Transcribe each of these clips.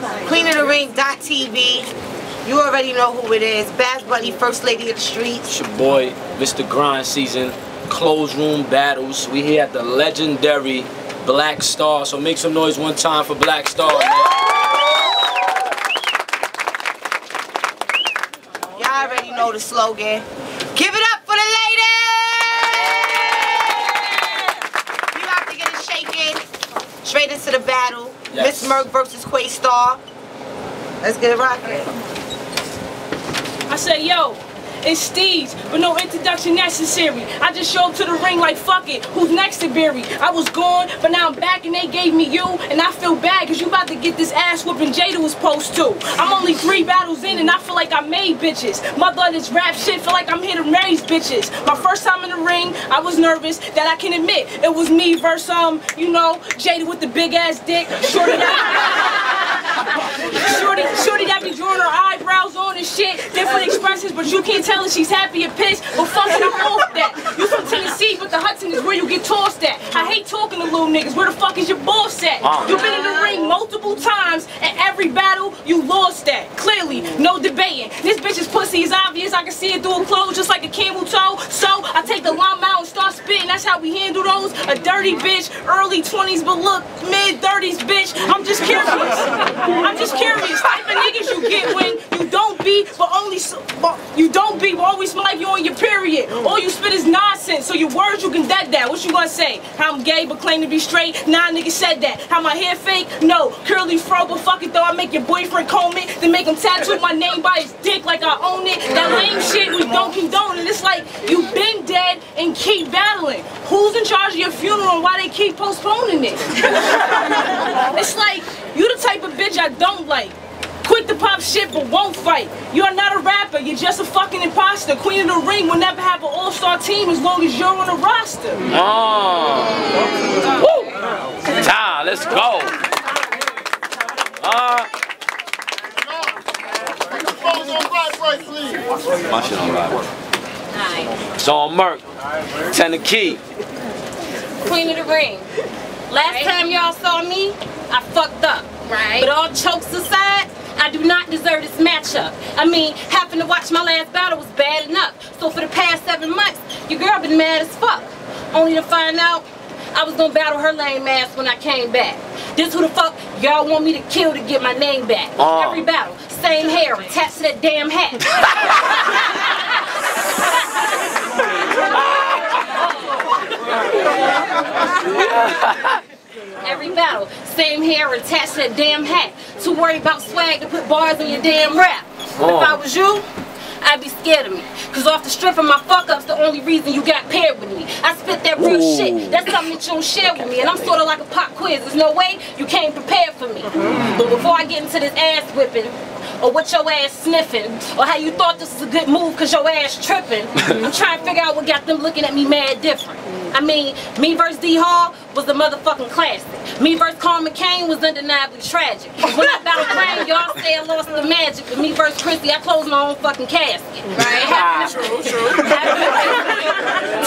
Queen of the Ring TV. You already know who it is. Babs Bunny, First Lady of the Streets. It's your boy, Mr. Grind Season, Closed Room Battles. We here at the legendary Black Star. So make some noise one time for Black Star. Y'all already know the slogan. Give it up for the ladies! We about to get it shaking. Straight into the battle. Yes. Miss Murk versus Quastar. Let's get it rocking. I said, yo, it's Steez, but no introduction necessary. I just showed up to the ring like, fuck it, who's next to Barry? I was gone, but now I'm back and they gave me you, and I feel bad because you about to get this ass whooping Jada was supposed to. I'm only three battles in and I feel like I made bitches. My blood is rap shit, feel like I'm here to raise bitches. My first time in the ring, I was nervous, that I can admit. It was me versus, um, you know, Jada with the big ass dick, shorty shorty, shorty that be drawing her eyebrows on and shit, different expressions, but you can't tell if she's happy or pissed. But fucking, I'm off that. You from Tennessee, but the Hudson is where you get tossed at. I hate talking to little niggas. Where the fuck is your boss at? Oh, You've been in the ring multiple times, and every battle you lost at. Clearly, no debating. This bitch's pussy is obvious. I can see it through her clothes just like a camel toe. So I take the llama out and start spitting. That's how we handle those. A dirty bitch, early 20s, but look, mid 30s, bitch. I'm just curious. I'm just curious. Type of niggas you get when you don't be, but only you don't be, but always like you on your period. All you spit is nonsense. So your words you can dead that. What you gonna say? How I'm gay but claim to be straight? Nah, nigga said that. How my hair fake? No. Curly fro, but fuck it though. I make your boyfriend comb it, then make him tattoo my name by his dick like I own it. That lame shit we don't condone. And it's like you been dead and keep battling. Who's in charge of your funeral and why they keep postponing it? it's like you the type of bitch I don't like. Quick to pop shit but won't fight. You are not a rapper, you're just a fucking imposter. Queen of the ring will never have an all-star team as long as you're on the roster. Oh. Woo. Time, let's go. Uh, my shit on right. It's on Murk. Ten the key. Queen of the ring. Last time y'all saw me, I fucked up. Right. But all jokes aside, I do not deserve this matchup. I mean, having to watch my last battle was bad enough. So for the past seven months, your girl been mad as fuck. Only to find out I was gonna battle her lame ass when I came back. This who the fuck y'all want me to kill to get my name back. Oh. Every battle, same hair attached to that damn hat. Every battle, same hair attached to that damn hat. Too worried about swag to put bars in your damn rap. But if I oh. was you, I'd be scared of me. Cause off the strength of my fuck ups, the only reason you got paired with me. I spit that real Ooh. shit. That's something that you don't share with me. And I'm sort of like a pop quiz. There's no way you came prepared for me. But before I get into this ass whipping, or what your ass sniffing, or how you thought this was a good move cause your ass tripping, I'm trying to figure out what got them looking at me mad different. I mean, me versus D Hall was a motherfucking classic. Me versus Carl McCain was undeniably tragic. When I battled Crane, y'all say I lost the magic. But me versus Chrissy, I closed my own fucking casket. Right? Ah, true, true.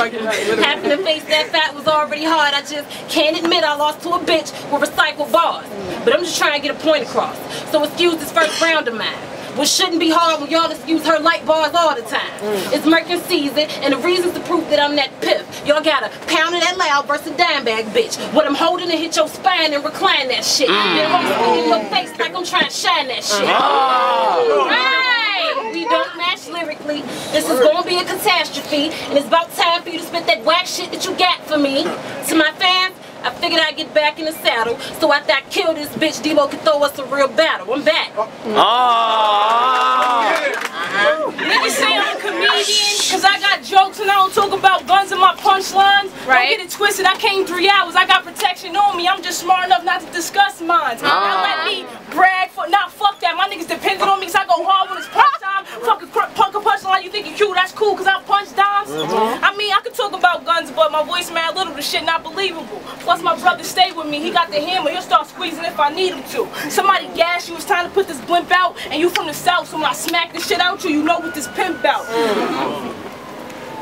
Having to face that fact was already hard. I just can't admit I lost to a bitch with recycled bars. But I'm just trying to get a point across. So excuse this first round of mine. Which shouldn't be hard when y'all just use her light bars all the time. Mm. It's Merkin season, and the reasons to prove that I'm that piff. Y'all gotta pound it that loud versus dime bag bitch. What I'm holding to hit your spine and recline that shit. Mm. Then I'm spin in your face like I'm trying to shine that shit. Uh-huh. Right! We don't match lyrically. This is gonna be a catastrophe, and it's about time for you to spit that whack shit that you got for me. To my fans, I figured I'd get back in the saddle, so after I kill this bitch, Debo could throw us a real battle. I'm back. Oh. Ah. Niggas say I'm a comedian because I got jokes and I don't talk about guns in my punchlines. Right. Don't get it twisted. I came three hours. I got protection on me. I'm just smart enough not to discuss mines. Now let ah. me brag for not fuck that. My niggas dependent on me because I go hard when it's punch time. Fuck a cr- You think you cute? That's cool because I punch dimes. Uh-huh. I mean, I could talk about guns, but my voice mad little. The shit not believable. Plus my brother stay with me. He got the hammer. He'll start squeezing if I need him to. Somebody gas you. It's time to put this blimp out. And you from the south, so when I smack this shit out you, you know what this pimp out. Uh-huh.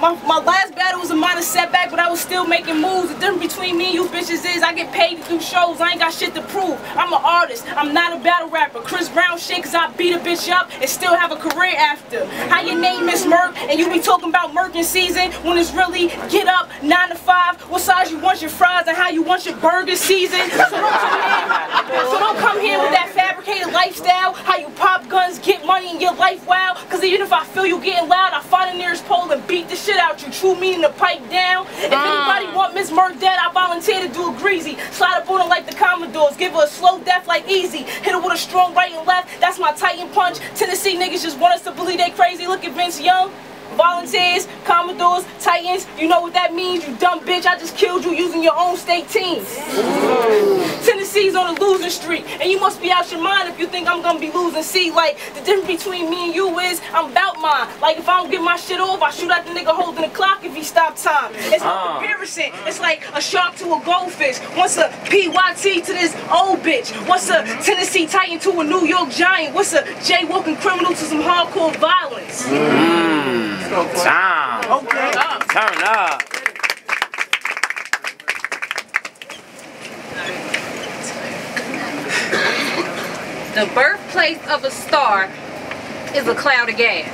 My, my last battle was a minor setback, but I was still making moves. The difference between me and you bitches is I get paid to do shows. I ain't got shit to prove. I'm an artist. I'm not a battle rapper. Chris Brown shit, cause I beat a bitch up and still have a career after. How your name is Murk, and you be talking about Murk in season when it's really get up, 9 to 5, what size you want your fries, and how you want your burger season. So don't come here, so don't come here with that fabricated lifestyle, how you pop guns, get money, and your life wild. Cause even if I feel you getting loud, I find the nearest pole and beat the shit out you. True meaning to pipe down. If mm. anybody want Miss Murk dead, I volunteer to do a greasy. Slide up on her like the Commodores, give her a slow death like easy. Hit her with a strong right and left, that's my Titan punch. Tennessee niggas just want us to believe they crazy. Look at Vince Young. Volunteers, Commodores, Titans, you know what that means, you dumb bitch. I just killed you using your own state teams. Tennessee's on a losing streak, and you must be out your mind if you think I'm gonna be losing. See, like, the difference between me and you is I'm about mine. Like, if I don't get my shit off, I shoot at the nigga holding the clock if he stop time. It's no ah. comparison. It's like a shark to a goldfish. What's a PYT to this old bitch? What's a Tennessee Titan to a New York Giant? What's a jaywalking criminal to some hardcore violence? Mm. Time. Okay. Turn up. The birthplace of a star is a cloud of gas.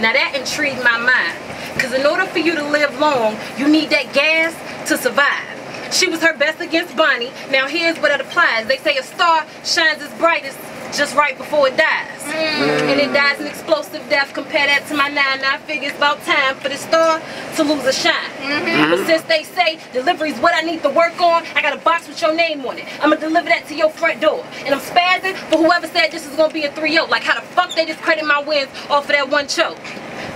Now that intrigued my mind. Because in order for you to live long, you need that gas to survive. She was her best against Bonnie. Now here's what it applies. They say a star shines its brightest just right before it dies. Mm. And it dies an explosive death. Compare that to my 9-9 figure. It's about time for the star to lose a shine. Mm-hmm. But since they say delivery's what I need to work on, I got a box with your name on it. I'm gonna deliver that to your front door. And I'm spazzing for whoever said this is gonna be a 3-0. Like how the fuck they discredit my wins off of that one choke.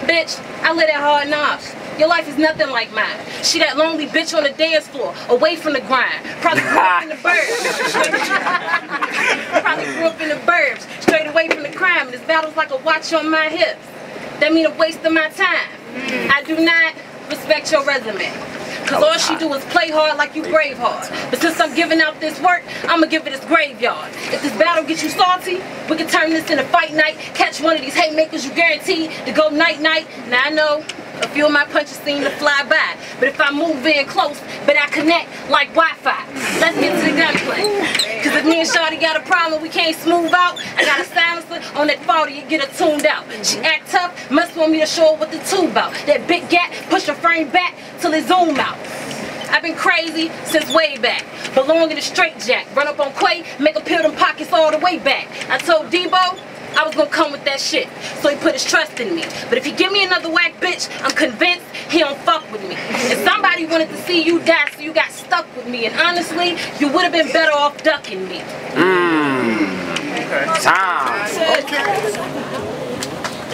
Bitch, I live that hard knocks. Your life is nothing like mine. She that lonely bitch on the dance floor, away from the grind. Probably grew up in the burbs. Probably grew up in the burbs, straight away from the crime. And this battle's like a watch on my hips. That mean a waste of my time. I do not respect your resume. Cause all she do is play hard like you brave hard. But since I'm giving out this work, I'ma give it this graveyard. If this battle gets you salty, we can turn this into fight night. Catch one of these haymakers you guaranteed to go night night. Now I know a few of my punches seem to fly by. But if I move in close, but I connect like Wi-Fi. Let's get to the gunplay. Cause if me and Shorty got a problem we can't smooth out, I got a silencer on that 40 and get her tuned out. She act tough, must want me to show her what the tube out. That big gap, push her frame back till it zoom out. I've been crazy since way back. Belong in a straight jack. Run up on Quay, make him peel them pockets all the way back. I told Debo I was gonna come with that shit. So he put his trust in me. But if he give me another whack bitch, I'm convinced he don't fuck with me. And somebody wanted to see you die, so you got stuck with me. And honestly, you would have been better off ducking me. Mmm. Okay. Time.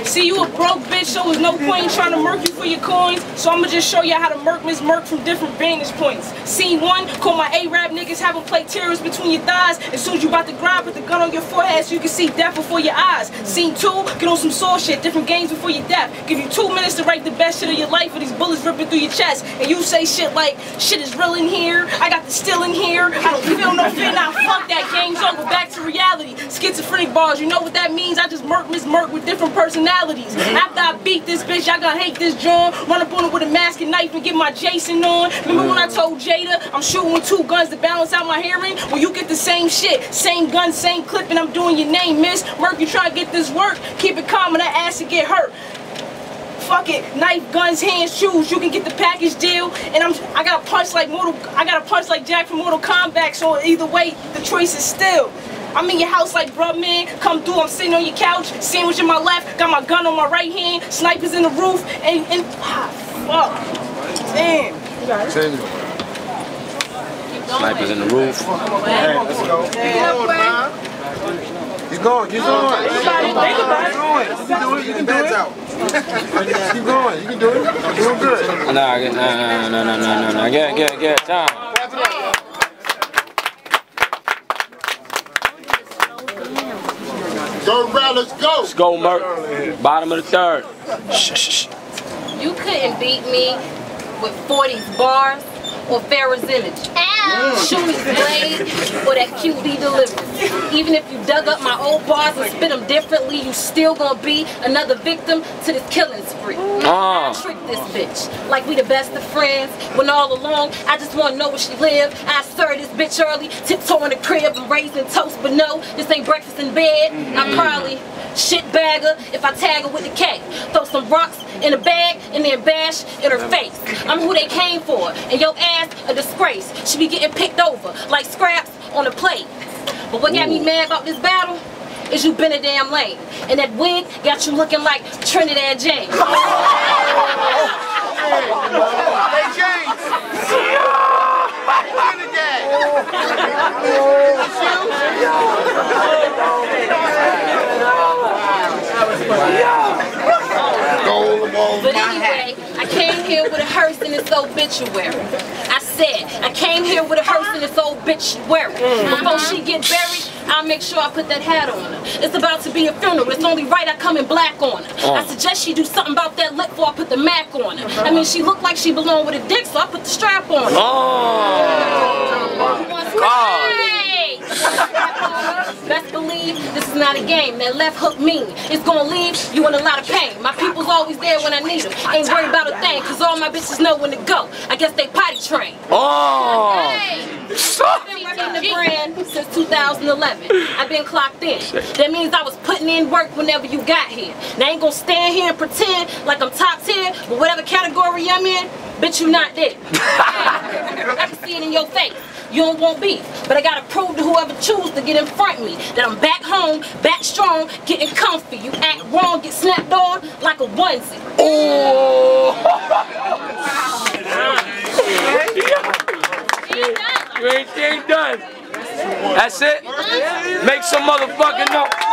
See, you a broke bitch, so there's no point in trying to murk you for your coins. So I'ma just show you how to murk Miss Murk from different vantage points. Scene one, call my A-Rap niggas, have them play terrorists between your thighs. As soon as you about to grind, put the gun on your forehead so you can see death before your eyes. Scene two, get on some saw shit, different games before your death. Give you two minutes to write the best shit of your life with these bullets ripping through your chest. And you say shit like, shit is real in here, I got the still in here, I don't feel no fear, now fuck that, game's over, back to reality. Schizophrenic bars, you know what that means? I just murk Miss Murk with different personalities. After I beat this bitch, y'all gonna hate this John. Run up on her with a mask and knife and get my Jason on. Remember when I told Jada I'm shooting two guns to balance out my hearing? Well, you get the same shit, same gun, same clip, and I'm doing your name, miss. You trying to get this work? Keep it calm and that ass to get hurt. Fuck it, knife, guns, hands, shoes. You can get the package deal, and I'm I got a punch like Mortal. I got a punch like Jack from Mortal Kombat. So either way, the choice is still. I'm in your house like bruh man, come through, I'm sitting on your couch, sandwich in my left, got my gun on my right hand, snipers in the roof, and, and ah, fuck. Damn. Snipers in the roof. Hey, let's go. Keep going, keep going. Keep going. You can do it. You can do it. Keep going. You can do it. You're doing good. Nah, nah, nah, nah, nah, nah, nah, nah. Get, get, get. Time. Third round, let's go. Let's go, Murk. Bottom of the third. Shh, shh, shh. You couldn't beat me with 40s bars or Phara's image. Shooney's blade or that QD delivery. Even if you dug up my old bars and spit them differently, you still gonna be another victim to this killing spree. Ah. I trick this bitch like we the best of friends. When all along, I just wanna know where she live. I serve this bitch early, tiptoeing the crib and raising toast, but no, this ain't breakfast in bed. I'm probably shit bagger if I tag her with the K. Throw some rocks in a bag and then bash in her face. I'm who they came for, and your ass a disgrace. She be getting picked over like scraps on a plate. But what got me mad about this battle? Is you been a damn lame. And that wig got you looking like Trinidad James. Hey, James. Gold balls. But anyway, I came here with a hearse in its obituary. I said, I came here with a hearse in its obituary. Mm-hmm. Before she get buried, I'll make sure I put that hat on her. It's about to be a funeral. It's only right I come in black on her. Oh. I suggest she do something about that lip before I put the Mac on her. I mean, she looked like she belonged with a dick, so I put the strap on her. Oh. Hey! Believe this is not a game. That left hook mean. It's gonna leave you in a lot of pain. My people's always there when I need them. Ain't worried about a thing, cause all my bitches know when to go. I guess they potty trained. Oh. Hey! I've been working the brand since 2011. I've been clocked in. That means I was putting in work whenever you got here. Now I ain't gonna stand here and pretend like I'm top tier, but whatever category I'm in, bitch, you not there. I can see it in your face. You don't want beef, but I gotta prove to whoever choose to get in front of me that I'm back home, back strong, getting comfy. You act wrong, get snapped on like a onesie. You ain't, you ain't done. That's it? Make some motherfucking noise.